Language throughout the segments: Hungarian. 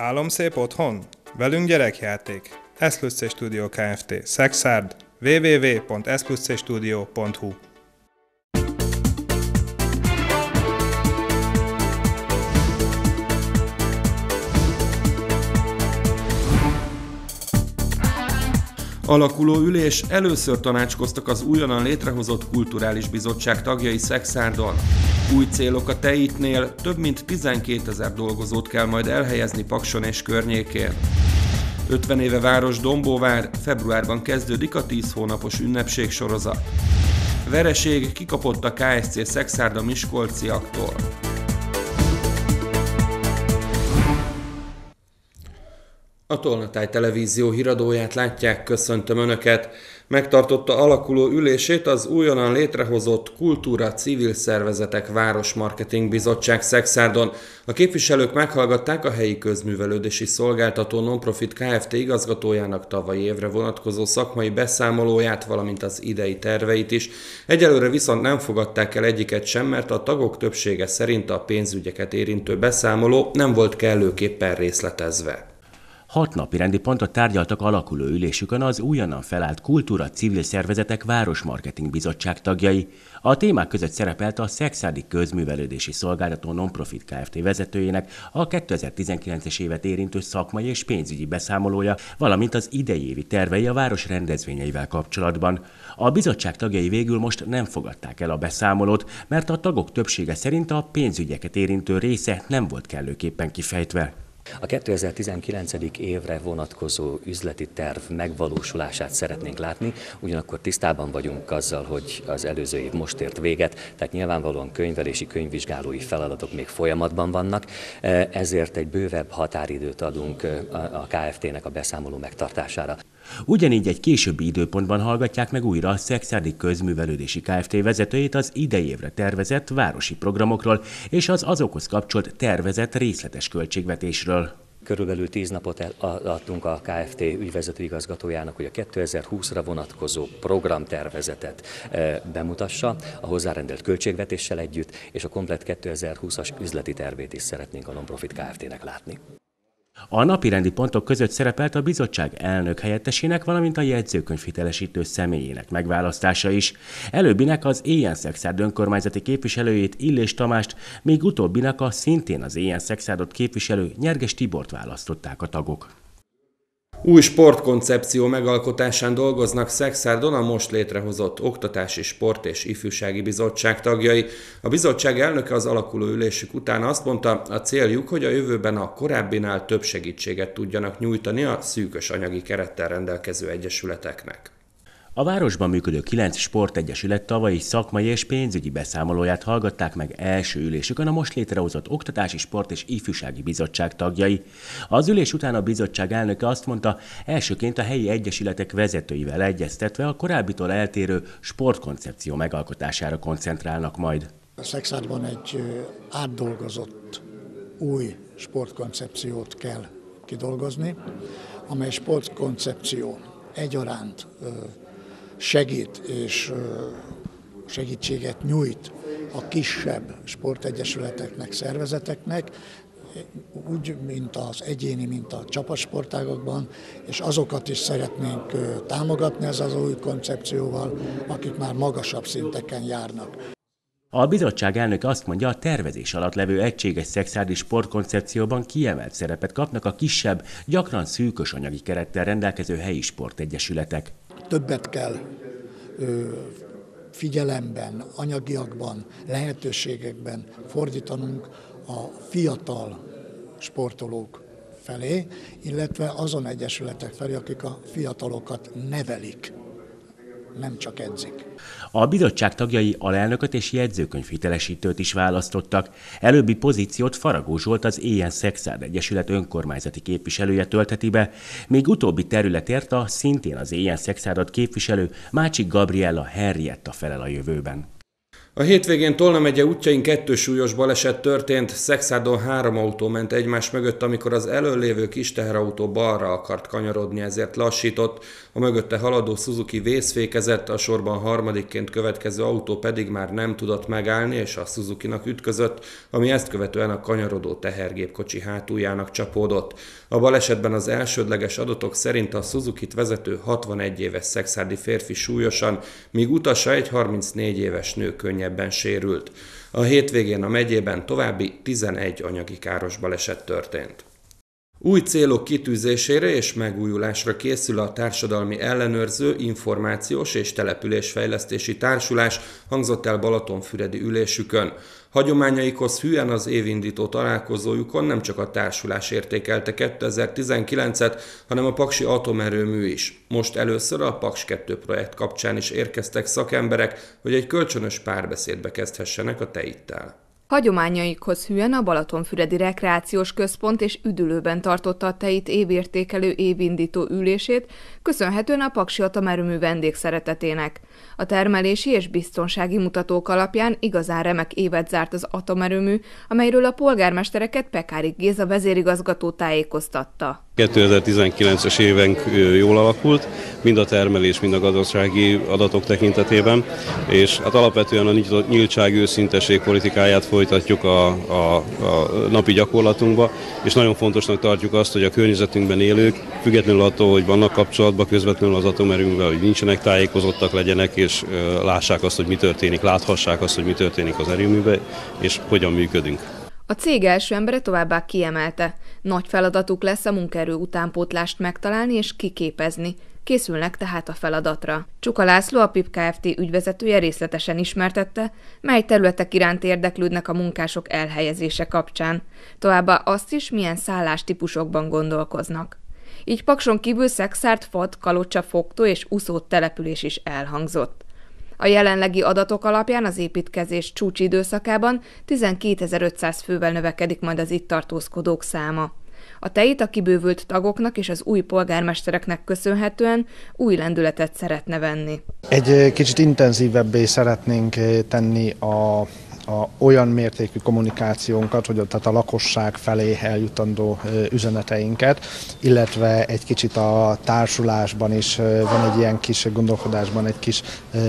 Álomszép otthon? Velünk gyerekjáték. Eszplusz Studio Kft. Szexárd. www.eszpluszstudio.hu Alakuló ülés először tanácskoztak az újonnan létrehozott kulturális bizottság tagjai Szexárdon. Új célok a Teitnél több mint 12 ezer dolgozót kell majd elhelyezni Pakson és környékén. 50 éve város Dombóvár, februárban kezdődik a 10 hónapos ünnepség sorozat. Vereség kikapott a KSC Szexárda Miskolciaktól. A Tolnatáj Televízió híradóját látják, köszöntöm Önöket! Megtartotta alakuló ülését az újonnan létrehozott Kultúra Civil Szervezetek Városmarketing Bizottság Szexárdon. A képviselők meghallgatták a helyi közművelődési szolgáltató Nonprofit Kft. igazgatójának tavalyi évre vonatkozó szakmai beszámolóját, valamint az idei terveit is. Egyelőre viszont nem fogadták el egyiket sem, mert a tagok többsége szerint a pénzügyeket érintő beszámoló nem volt kellőképpen részletezve. Hat napi rendi pontot tárgyaltak alakuló ülésükön az újonnan felállt Kultúra Civil Szervezetek Városmarketing Bizottság tagjai. A témák között szerepelt a Szexádi Közművelődési Szolgáltató Nonprofit Kft. vezetőjének a 2019-es évet érintő szakmai és pénzügyi beszámolója, valamint az idei évi tervei a város rendezvényeivel kapcsolatban. A bizottság tagjai végül most nem fogadták el a beszámolót, mert a tagok többsége szerint a pénzügyeket érintő része nem volt kellőképpen kifejtve. A 2019. évre vonatkozó üzleti terv megvalósulását szeretnénk látni, ugyanakkor tisztában vagyunk azzal, hogy az előző év most ért véget, tehát nyilvánvalóan könyvelési, könyvvizsgálói feladatok még folyamatban vannak, ezért egy bővebb határidőt adunk a KFT-nek a beszámoló megtartására. Ugyanígy egy későbbi időpontban hallgatják meg újra a Szexádi Közművelődési Kft. vezetőjét az idei évre tervezett városi programokról és az azokhoz kapcsolt tervezett részletes költségvetésről. Körülbelül tíz napot adtunk a KFT ügyvezető igazgatójának, hogy a 2020-ra vonatkozó programtervezetet e, bemutassa, a hozzárendelt költségvetéssel együtt, és a komplet 2020-as üzleti tervét is szeretnénk a Nonprofit Kft-nek látni. A napirendi pontok között szerepelt a bizottság elnök helyettesének, valamint a jegyzőkönyv hitelesítő személyének megválasztása is. Előbbinek az Éjjel Szexárd önkormányzati képviselőjét Illés Tamást, még utóbbinak a szintén az Éjjel Szexárdot képviselő Nyerges Tibort választották a tagok. Új sportkoncepció megalkotásán dolgoznak Szexárdon a most létrehozott Oktatási Sport és Ifjúsági Bizottság tagjai. A bizottság elnöke az alakuló ülésük után azt mondta, a céljuk, hogy a jövőben a korábbinál több segítséget tudjanak nyújtani a szűkös anyagi kerettel rendelkező egyesületeknek. A városban működő kilenc sportegyesület tavalyi szakmai és pénzügyi beszámolóját hallgatták meg első ülésükön a most létrehozott Oktatási Sport és Ifjúsági Bizottság tagjai. Az ülés után a bizottság elnöke azt mondta, elsőként a helyi egyesületek vezetőivel egyeztetve a korábbitól eltérő sportkoncepció megalkotására koncentrálnak majd. A Szexádban egy átdolgozott új sportkoncepciót kell kidolgozni, amely sportkoncepció egyaránt segít és segítséget nyújt a kisebb sportegyesületeknek, szervezeteknek, úgy, mint az egyéni, mint a csapatsportágokban, és azokat is szeretnénk támogatni ez az új koncepcióval, akik már magasabb szinteken járnak. A bizottság elnöke azt mondja, a tervezés alatt levő egységes szexuális sportkoncepcióban kiemelt szerepet kapnak a kisebb, gyakran szűkös anyagi kerettel rendelkező helyi sportegyesületek többet kell figyelemben, anyagiakban, lehetőségekben fordítanunk a fiatal sportolók felé, illetve azon egyesületek felé, akik a fiatalokat nevelik nem csak edzik. A bizottság tagjai alelnököt és jegyzőkönyv hitelesítőt is választottak. Előbbi pozíciót Faragó Zsolt az Éjjel Szexárd Egyesület önkormányzati képviselője tölteti be, még utóbbi területért a szintén az Éjjel Szexárdat képviselő Mácsik Gabriella Henrietta felel a jövőben. A hétvégén Tolna megye útjain kettő súlyos baleset történt, Szexádon három autó ment egymás mögött, amikor az előlévő kis teherautó balra akart kanyarodni, ezért lassított, a mögötte haladó Suzuki vészfékezett, a sorban harmadikként következő autó pedig már nem tudott megállni, és a Suzuki-nak ütközött, ami ezt követően a kanyarodó tehergépkocsi hátuljának csapódott. A balesetben az elsődleges adatok szerint a Suzuki-t vezető 61 éves szexádi férfi súlyosan, míg utasa egy 34 éves nő könnyebb könnyebben sérült. A hétvégén a megyében további 11 anyagi káros baleset történt. Új célok kitűzésére és megújulásra készül a Társadalmi Ellenőrző, Információs és Településfejlesztési Társulás, hangzott el Balatonfüredi ülésükön. Hagyományaikhoz hűen az évindító találkozójukon nem csak a társulás értékelte 2019-et, hanem a Paksi Atomerőmű is. Most először a Paks 2 projekt kapcsán is érkeztek szakemberek, hogy egy kölcsönös párbeszédbe kezdhessenek a teittel. Hagyományaikhoz hűen a Balatonfüredi Rekreációs Központ és üdülőben tartotta a teit évértékelő évindító ülését, köszönhetően a Paksi atomerőmű vendégszeretetének. A termelési és biztonsági mutatók alapján igazán remek évet zárt az atomerőmű, amelyről a polgármestereket Pekárik Géza vezérigazgató tájékoztatta. 2019-es évenk jól alakult, mind a termelés, mind a gazdasági adatok tekintetében, és hát alapvetően a nyíltság őszintesség politikáját folytatjuk a, a, a napi gyakorlatunkba, és nagyon fontosnak tartjuk azt, hogy a környezetünkben élők, függetlenül attól, hogy vannak kapcsolatban közvetlenül az atomerőművel, hogy nincsenek tájékozottak legyenek, és lássák azt, hogy mi történik, láthassák azt, hogy mi történik az erőműben, és hogyan működünk. A cég első embere továbbá kiemelte, nagy feladatuk lesz a munkaerő utánpótlást megtalálni és kiképezni. Készülnek tehát a feladatra. Csuka László, a PIP Kft. ügyvezetője részletesen ismertette, mely területek iránt érdeklődnek a munkások elhelyezése kapcsán. Továbbá azt is, milyen szállástípusokban gondolkoznak. Így Pakson kívül Szexárt, Fad, Kalocsa, Fogtó és Uszót település is elhangzott. A jelenlegi adatok alapján az építkezés csúcsidőszakában 12.500 fővel növekedik majd az itt tartózkodók száma. A teit a kibővült tagoknak és az új polgármestereknek köszönhetően új lendületet szeretne venni. Egy kicsit intenzívebbé szeretnénk tenni a a, olyan mértékű kommunikációnkat, hogy tehát a lakosság felé eljutandó üzeneteinket, illetve egy kicsit a társulásban is van egy ilyen kis gondolkodásban egy kis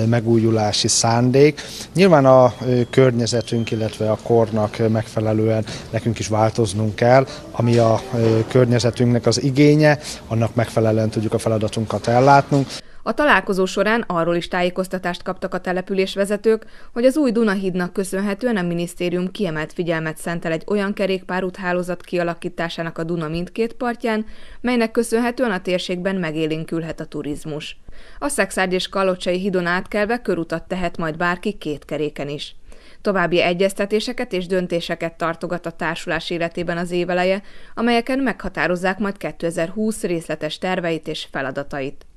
megújulási szándék. Nyilván a környezetünk, illetve a kornak megfelelően nekünk is változnunk kell, ami a környezetünknek az igénye, annak megfelelően tudjuk a feladatunkat ellátnunk. A találkozó során arról is tájékoztatást kaptak a településvezetők, hogy az új Dunahídnak köszönhetően a minisztérium kiemelt figyelmet szentel egy olyan kerékpárúthálózat kialakításának a Duna mindkét partján, melynek köszönhetően a térségben megélénkülhet a turizmus. A Szexárd és Kalocsai hídon átkelve körutat tehet majd bárki két keréken is. További egyeztetéseket és döntéseket tartogat a társulás életében az éveleje, amelyeken meghatározzák majd 2020 részletes terveit és feladatait.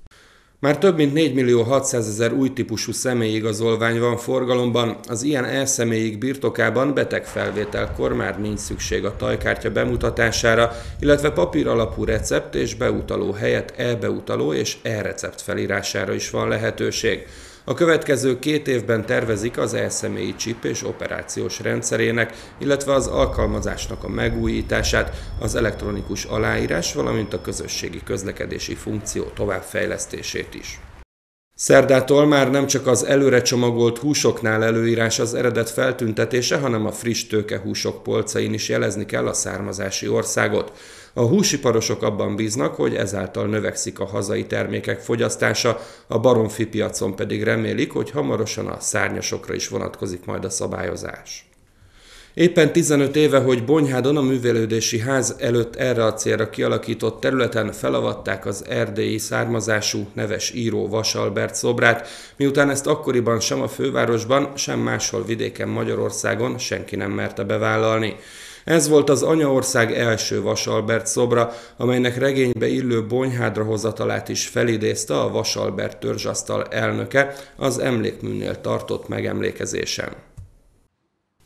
Már több mint 4 millió 600 ezer új típusú személyigazolvány van forgalomban, az ilyen elszemélyig birtokában betegfelvételkor már nincs szükség a tajkártya bemutatására, illetve papír alapú recept és beutaló helyett e-beutaló és e-recept felírására is van lehetőség. A következő két évben tervezik az elszemélyi csip és operációs rendszerének, illetve az alkalmazásnak a megújítását, az elektronikus aláírás, valamint a közösségi közlekedési funkció továbbfejlesztését is. Szerdától már nem csak az előre csomagolt húsoknál előírás az eredet feltüntetése, hanem a friss tőkehúsok polcain is jelezni kell a származási országot. A húsiparosok abban bíznak, hogy ezáltal növekszik a hazai termékek fogyasztása, a baromfi piacon pedig remélik, hogy hamarosan a szárnyasokra is vonatkozik majd a szabályozás. Éppen 15 éve, hogy Bonyhádon a művelődési ház előtt erre a célra kialakított területen felavatták az erdélyi származású neves író Vasalbert szobrát, miután ezt akkoriban sem a fővárosban, sem máshol vidéken Magyarországon senki nem merte bevállalni. Ez volt az anyaország első Vasalbert szobra, amelynek regénybe illő bonyhádra hozatalát is felidézte a Vasalbert törzsasztal elnöke az emlékműnél tartott megemlékezésen.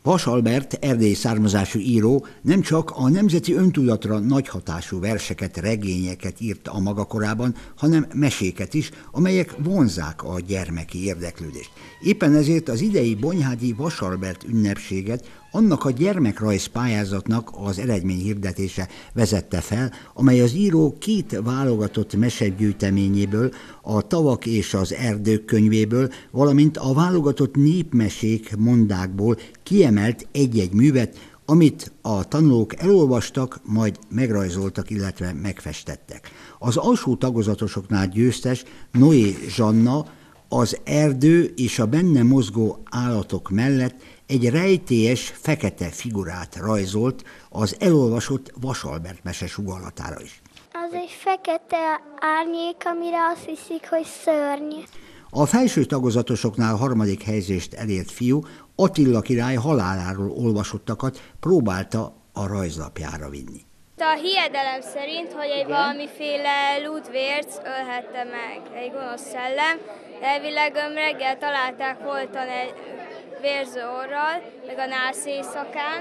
Vas Albert, erdélyi származású író nem csak a nemzeti öntudatra nagy hatású verseket, regényeket írt a maga korában, hanem meséket is, amelyek vonzák a gyermeki érdeklődést. Éppen ezért az idei Bonyhádi Vas Albert ünnepséget annak a gyermekrajz pályázatnak az eredmény hirdetése vezette fel, amely az író két válogatott mesegyűjteményéből, a Tavak és az Erdők könyvéből, valamint a válogatott népmesék mondákból kiemelt egy-egy művet, amit a tanulók elolvastak, majd megrajzoltak, illetve megfestettek. Az alsó tagozatosoknál győztes Noé Zsanna az erdő és a benne mozgó állatok mellett egy rejtélyes, fekete figurát rajzolt az elolvasott Vasalbert mese sugallatára is. Az egy fekete árnyék, amire azt hiszik, hogy szörny. A felső tagozatosoknál harmadik helyzést elért fiú Attila király haláláról olvasottakat próbálta a rajzlapjára vinni. A hiedelem szerint, hogy egy valamiféle Ludwérc ölhette meg, egy gonosz szellem, de elvileg reggel találták voltan egy vérző orral, meg a nász éjszakán.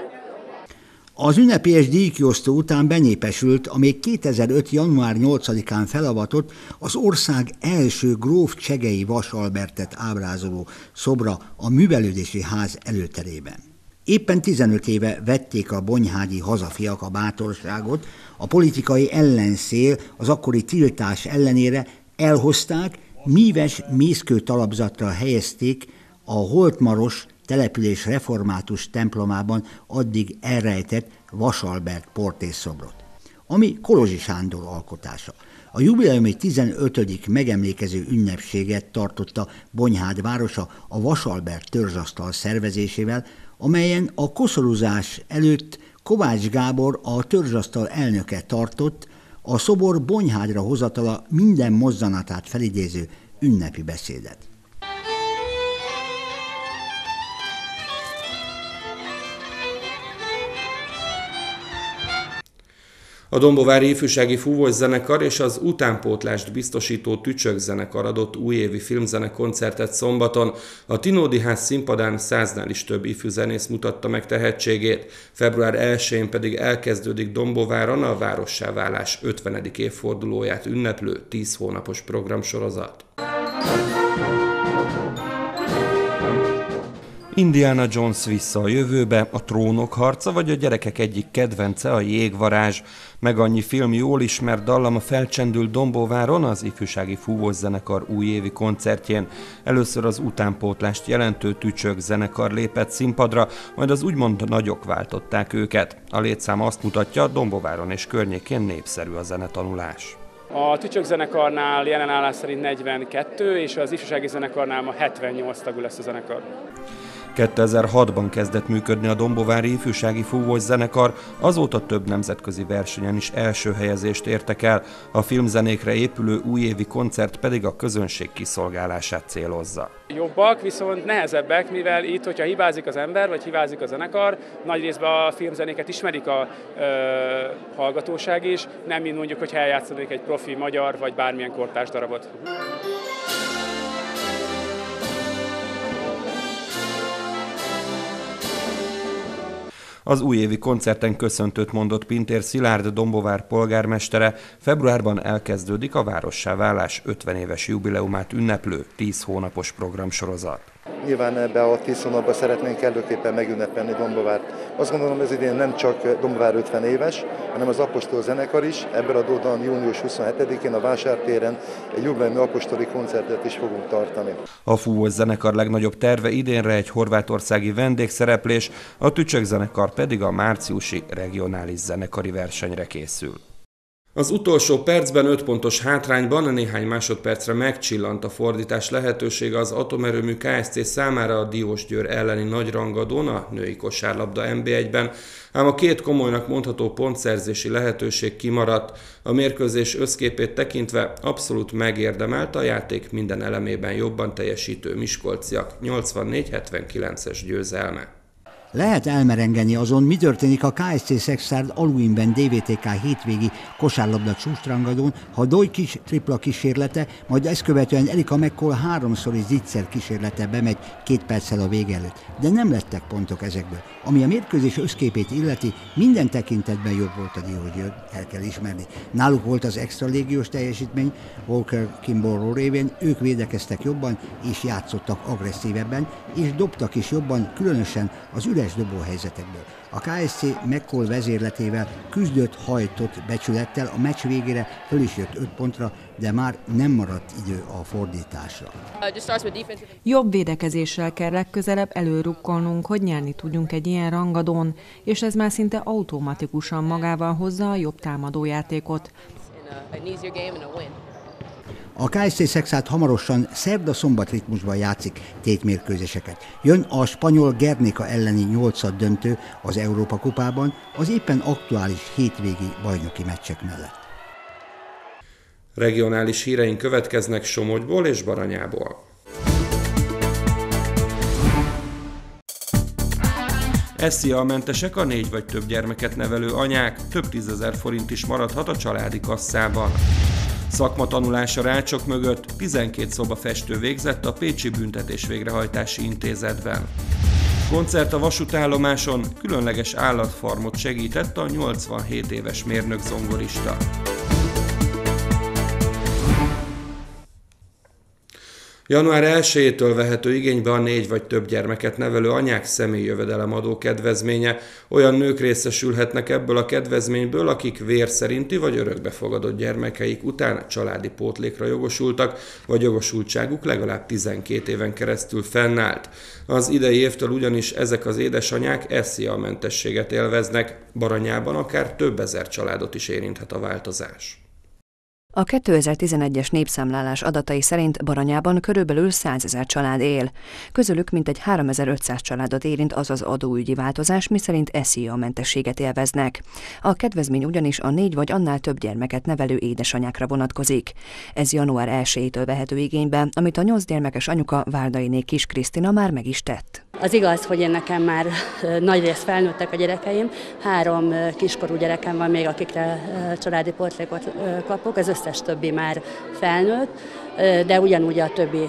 Az ünnepélyes díjkiosztó után benépesült a még 2005. január 8-án felavatott az ország első gróf Csegei Vas Albertet ábrázoló szobra a Művelődési Ház előterében. Éppen 15 éve vették a bonyhádi hazafiak a bátorságot, a politikai ellenszél az akkori tiltás ellenére elhozták, míves mészkő talapzattal helyezték a Holtmaros település református templomában addig elrejtett Vasalbert portésszobrot, ami Kolozsi Sándor alkotása. A jubileumi 15. megemlékező ünnepséget tartotta Bonyhád városa a Vasalbert törzsasztal szervezésével, amelyen a koszorúzás előtt Kovács Gábor a törzsasztal elnöke tartott, a szobor Bonyhádra hozatala minden mozzanatát felidéző ünnepi beszédet. A Dombovári Ifjúsági Fúvós Zenekar és az utánpótlást biztosító Tücsök Zenekar adott újévi filmzene koncertet szombaton. A Tinódi Ház színpadán száznál is több ifjúzenész mutatta meg tehetségét. Február 1-én pedig elkezdődik Dombováron a várossá válás 50. évfordulóját ünneplő 10 hónapos programsorozat. Indiana Jones vissza a jövőbe, a trónok harca, vagy a gyerekek egyik kedvence, a jégvarázs. Meg annyi film jól ismert dallam a felcsendült Dombóváron az ifjúsági fúvós zenekar újévi koncertjén. Először az utánpótlást jelentő tücsök zenekar lépett színpadra, majd az úgymond nagyok váltották őket. A létszám azt mutatja, Dombóváron és környékén népszerű a zenetanulás. A Tücsök zenekarnál jelen állás szerint 42, és az ifjúsági zenekarnál ma 78 tagú lesz a zenekar. 2006-ban kezdett működni a Dombovári Ifjúsági Fúvós Zenekar, azóta több nemzetközi versenyen is első helyezést értek el, a filmzenékre épülő újévi koncert pedig a közönség kiszolgálását célozza. Jobbak, viszont nehezebbek, mivel itt, hogyha hibázik az ember, vagy hibázik a zenekar, nagy részben a filmzenéket ismerik a ö, hallgatóság is, nem mint mondjuk, hogy eljátszanék egy profi magyar, vagy bármilyen kortárs darabot. Az újévi koncerten köszöntőt mondott Pintér Szilárd Dombovár polgármestere, februárban elkezdődik a várossá válás 50 éves jubileumát ünneplő 10 hónapos programsorozat. Nyilván ebbe a 10 hónapban szeretnénk előképpen megünnepelni Dombovárt. Azt gondolom, ez idén nem csak Dombovár 50 éves, hanem az Apostol zenekar is. Ebből adódóan június 27-én a Vásártéren egy jubileumi apostoli koncertet is fogunk tartani. A Fúvós zenekar legnagyobb terve idénre egy horvátországi vendégszereplés, a Tücsök zenekar pedig a márciusi regionális zenekari versenyre készül. Az utolsó percben 5 pontos hátrányban néhány másodpercre megcsillant a fordítás lehetősége az atomerőmű KSC számára a Diós Győr elleni nagyrangadón a női kosárlabda NB1-ben, ám a két komolynak mondható pontszerzési lehetőség kimaradt. A mérkőzés összképét tekintve abszolút megérdemelt a játék minden elemében jobban teljesítő Miskolciak 84-79-es győzelme. Lehet elmerengeni azon, mi történik a KSC Szexárd Aluinben DVTK hétvégi kosárlabda csústrangadón, ha Dojkic tripla kísérlete, majd ezt követően Erika McCall háromszori zicser kísérlete bemegy két perccel a vége előtt. De nem lettek pontok ezekből. Ami a mérkőzés összképét illeti, minden tekintetben jobb volt a Diógyőr, el kell ismerni. Náluk volt az extra légiós teljesítmény, Walker Kimball révén, ők védekeztek jobban és játszottak agresszívebben, és dobtak is jobban, különösen az üres dobóhelyzetekből. A KSC McCall vezérletével küzdött, hajtott becsülettel, a meccs végére föl is jött 5 pontra, de már nem maradt idő a fordításra. Jobb védekezéssel kell legközelebb előrukkolnunk, hogy nyerni tudjunk egy ilyen rangadón, és ez már szinte automatikusan magával hozza a jobb támadójátékot. A KSC Szexát hamarosan szerda-szombat ritmusban játszik tétmérkőzéseket. Jön a spanyol Gernika elleni nyolcad döntő az Európa kupában az éppen aktuális hétvégi bajnoki meccsek mellett. Regionális híreink következnek Somogyból és Baranyából. SZIA mentesek a négy vagy több gyermeket nevelő anyák, több tízezer forint is maradhat a családi kasszában. Szakmatanulás a rácsok mögött 12 szoba festő végzett a Pécsi Büntetés Végrehajtási Intézetben. Koncert a vasútállomáson különleges állatfarmot segített a 87 éves mérnök zongorista. Január 1-től vehető igénybe a négy vagy több gyermeket nevelő anyák személyjövedelemadó kedvezménye. Olyan nők részesülhetnek ebből a kedvezményből, akik vér szerinti vagy örökbefogadott gyermekeik után családi pótlékra jogosultak, vagy jogosultságuk legalább 12 éven keresztül fennállt. Az idei évtől ugyanis ezek az édesanyák SZIA mentességet élveznek, Baranyában akár több ezer családot is érinthet a változás. A 2011-es népszámlálás adatai szerint Baranyában körülbelül 100 ezer család él. Közülük mintegy 3500 családot érint az az adóügyi változás, miszerint SZIA mentességet élveznek. A kedvezmény ugyanis a négy vagy annál több gyermeket nevelő édesanyákra vonatkozik. Ez január 1-től vehető igénybe, amit a nyolc gyermekes anyuka Várdainé Kis Krisztina már meg is tett. Az igaz, hogy én nekem már nagy rész felnőttek a gyerekeim, három kiskorú gyerekem van még, akikre családi portrékot kapok, az összes többi már felnőtt, de ugyanúgy a többi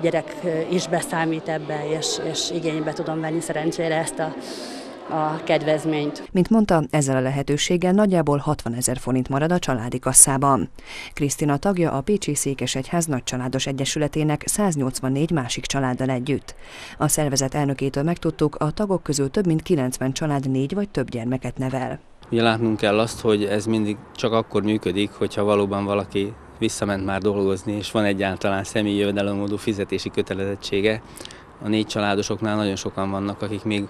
gyerek is beszámít ebbe, és, és igénybe tudom venni szerencsére ezt a a kedvezményt. Mint mondta, ezzel a lehetőséggel nagyjából 60 ezer forint marad a családi kasszában. Krisztina tagja a Pécsi Székesegyház Nagycsaládos Egyesületének 184 másik családdal együtt. A szervezet elnökétől megtudtuk, a tagok közül több mint 90 család négy vagy több gyermeket nevel. Ugye látnunk kell azt, hogy ez mindig csak akkor működik, hogyha valóban valaki visszament már dolgozni, és van egyáltalán személyi jövedelemmódú fizetési kötelezettsége. A négy családosoknál nagyon sokan vannak, akik még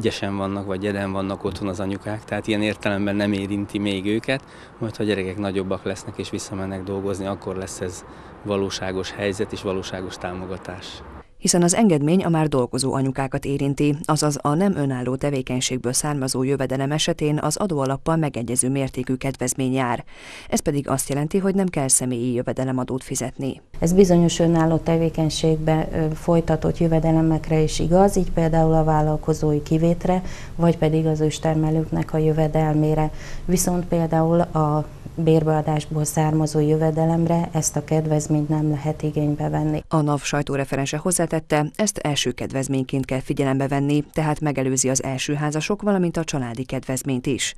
gyesen vannak, vagy gyeden vannak otthon az anyukák, tehát ilyen értelemben nem érinti még őket, majd ha a gyerekek nagyobbak lesznek és visszamennek dolgozni, akkor lesz ez valóságos helyzet és valóságos támogatás hiszen az engedmény a már dolgozó anyukákat érinti, azaz a nem önálló tevékenységből származó jövedelem esetén az adóalappal megegyező mértékű kedvezmény jár. Ez pedig azt jelenti, hogy nem kell személyi jövedelemadót fizetni. Ez bizonyos önálló tevékenységbe folytatott jövedelemekre is igaz, így például a vállalkozói kivétre, vagy pedig az őstermelőknek a jövedelmére. Viszont például a bérbeadásból származó jövedelemre ezt a kedvezményt nem lehet igénybe venni. A NAV sajtóreferense hozzátette, ezt első kedvezményként kell figyelembe venni, tehát megelőzi az első házasok, valamint a családi kedvezményt is.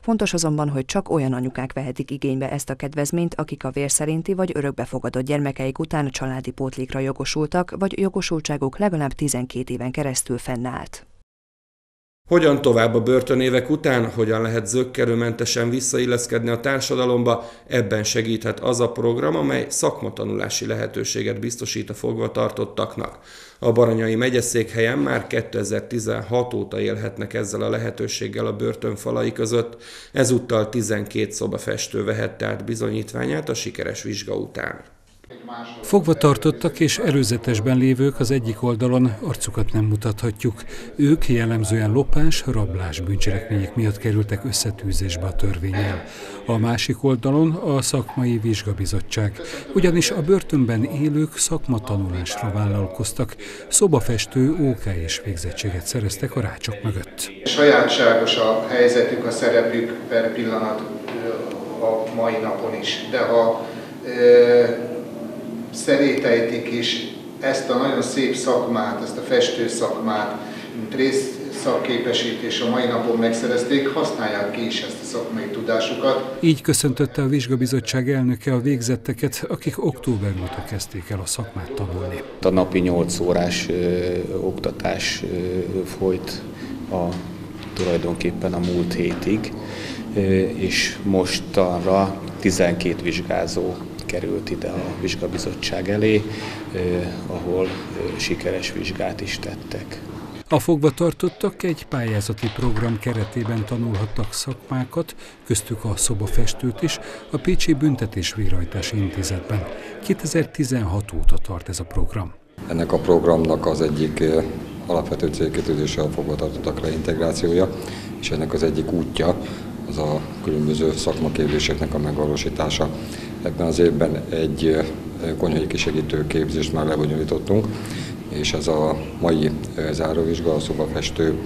Fontos azonban, hogy csak olyan anyukák vehetik igénybe ezt a kedvezményt, akik a vérszerinti vagy örökbefogadott gyermekeik után családi pótlékra jogosultak, vagy jogosultságuk legalább 12 éven keresztül fennállt. Hogyan tovább a börtönévek után, hogyan lehet zöggerőmentesen visszailleszkedni a társadalomba, ebben segíthet az a program, amely szakmatanulási lehetőséget biztosít a fogvatartottaknak. A Baranyai megyeszékhelyen már 2016 óta élhetnek ezzel a lehetőséggel a börtön falai között, ezúttal 12 szobafestő vehette át bizonyítványát a sikeres vizsga után. Fogva tartottak és előzetesben lévők az egyik oldalon arcukat nem mutathatjuk. Ők jellemzően lopás, rablás bűncselekmények miatt kerültek összetűzésbe a törvényel. A másik oldalon a szakmai vizsgabizottság, ugyanis a börtönben élők szakmatanulásra vállalkoztak, szobafestő OK és végzettséget szereztek a rácsok mögött. Sajátságos a helyzetük, a szerepük per pillanat a mai napon is, de ha szerétejtik is ezt a nagyon szép szakmát, ezt a festő szakmát, mint rész szakképesítés a mai napon megszerezték, használják ki is ezt a szakmai tudásukat. Így köszöntötte a vizsgabizottság elnöke a végzetteket, akik október óta kezdték el a szakmát tanulni. A napi 8 órás ö, oktatás ö, folyt a, tulajdonképpen a múlt hétig, ö, és mostanra 12 vizsgázó került ide a vizsgabizottság elé, ahol sikeres vizsgát is tettek. A fogvatartottak egy pályázati program keretében tanulhattak szakmákat, köztük a szobafestőt is, a Pécsi Büntetés Végrehajtási Intézetben. 2016 óta tart ez a program. Ennek a programnak az egyik alapvető célkitűzése a fogvatartottak reintegrációja, és ennek az egyik útja az a különböző szakmaképzéseknek a megvalósítása. Ebben az évben egy konyhai kisegítő képzést már lebonyolítottunk, és ez a mai záróvizsga, a szobafestő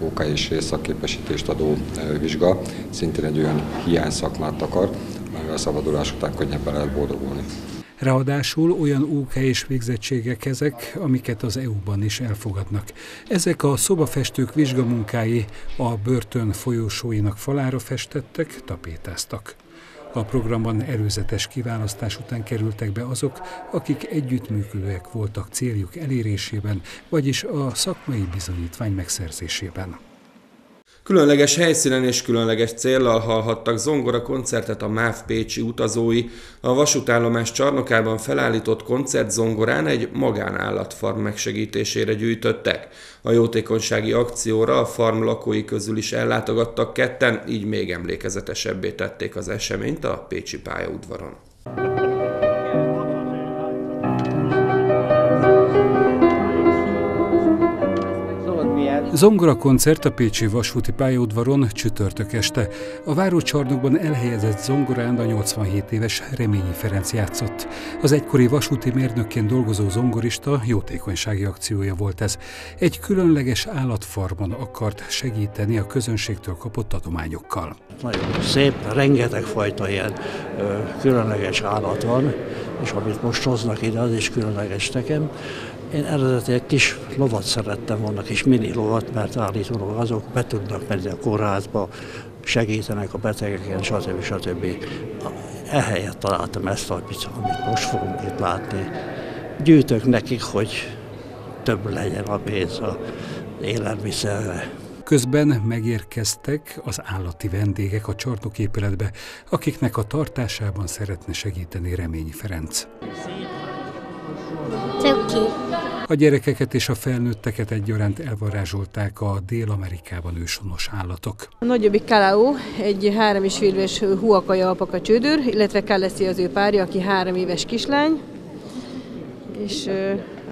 OK és részszakképesítést adó vizsga szintén egy olyan hiány szakmát akar, amivel szabadulás után könnyebben lehet boldogulni. Ráadásul olyan OK és végzettségek ezek, amiket az EU-ban is elfogadnak. Ezek a szobafestők vizsgamunkái a börtön folyósóinak falára festettek, tapétáztak. A programban előzetes kiválasztás után kerültek be azok, akik együttműködőek voltak céljuk elérésében, vagyis a szakmai bizonyítvány megszerzésében. Különleges helyszínen és különleges céllal hallhattak zongora koncertet a MÁV Pécsi utazói. A vasútállomás csarnokában felállított koncertzongorán egy magánállatfarm megsegítésére gyűjtöttek. A jótékonysági akcióra a farm lakói közül is ellátogattak ketten, így még emlékezetesebbé tették az eseményt a Pécsi pályaudvaron. Zongora koncert a Pécsi vasúti pályaudvaron csütörtök este. A várócsarnokban elhelyezett zongorán a 87 éves Reményi Ferenc játszott. Az egykori vasúti mérnökként dolgozó zongorista jótékonysági akciója volt ez. Egy különleges állatfarmon akart segíteni a közönségtől kapott adományokkal. Nagyon szép, rengeteg fajta ilyen különleges állat van, és amit most hoznak ide, az is különleges nekem. Én eredetileg kis lovat szerettem volna, kis mini lovat, mert állítólag azok be tudnak menni a kórházba, segítenek a betegeken, stb. stb. Ehelyett találtam ezt, amit, amit most fogunk itt látni. Gyűjtök nekik, hogy több legyen a pénz a élelmiszerre. Közben megérkeztek az állati vendégek a csarnoképületbe, akiknek a tartásában szeretne segíteni Reményi Ferenc. Cuki. A gyerekeket és a felnőtteket egyaránt elvarázsolták a Dél-Amerikában ősonos állatok. A nagyobbik Kalau, egy három és fél éves huakaja alpaka csődör, illetve Kaleszi az ő párja, aki három éves kislány. És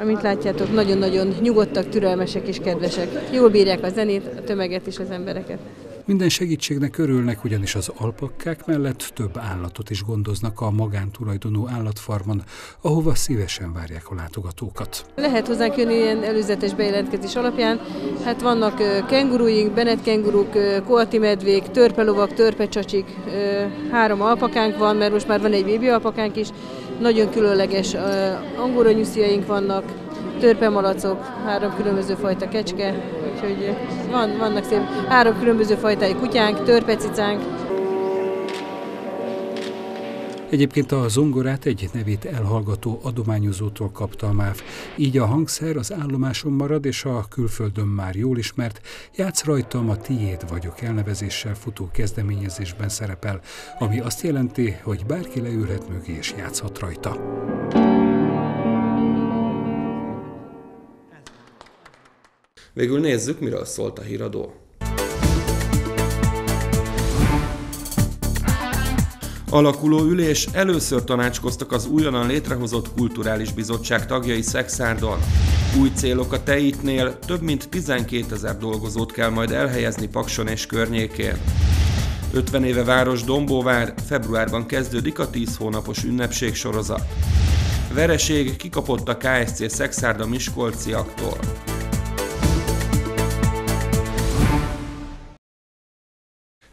amint látjátok, nagyon-nagyon nyugodtak, türelmesek és kedvesek. Jól bírják a zenét, a tömeget és az embereket. Minden segítségnek örülnek, ugyanis az alpakkák mellett több állatot is gondoznak a magántulajdonú állatfarmon, ahova szívesen várják a látogatókat. Lehet hozzánk jönni ilyen előzetes bejelentkezés alapján. Hát vannak kenguruink, benet kenguruk, koati medvék, törpelovak, törpecsacsik, három alpakánk van, mert most már van egy bébi alpakánk is. Nagyon különleges angoranyusziaink vannak, törpemalacok, három különböző fajta kecske, úgyhogy van, vannak szép három különböző fajtájú kutyánk, törpecicánk. Egyébként a zongorát egy nevét elhallgató adományozótól kapta a MÁV. Így a hangszer az állomáson marad, és a külföldön már jól ismert Játsz rajtam a tiéd vagyok elnevezéssel futó kezdeményezésben szerepel, ami azt jelenti, hogy bárki leülhet mögé és játszhat rajta. Végül nézzük, miről szólt a híradó. Alakuló ülés először tanácskoztak az újonnan létrehozott kulturális bizottság tagjai Szexárdon. Új célok a Teitnél, több mint 12 ezer dolgozót kell majd elhelyezni Pakson és környékén. 50 éve város Dombóvár, februárban kezdődik a 10 hónapos ünnepség sorozat. Vereség kikapott a KSC Szexárda Miskolciaktól.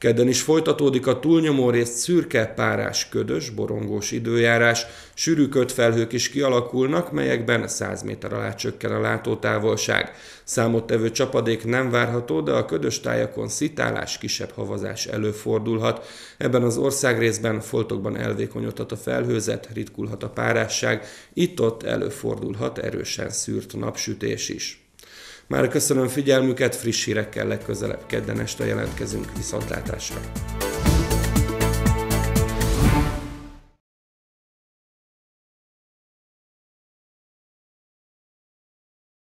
Kedden is folytatódik a túlnyomó részt szürke, párás, ködös, borongós időjárás, sűrű kötfelhők is kialakulnak, melyekben 100 méter alá csökken a látótávolság. Számottevő csapadék nem várható, de a ködös tájakon szitálás, kisebb havazás előfordulhat. Ebben az országrészben foltokban elvékonyodhat a felhőzet, ritkulhat a párásság, itt-ott előfordulhat erősen szűrt napsütés is. Már köszönöm figyelmüket, friss hírekkel legközelebb kedden este jelentkezünk viszontlátásra.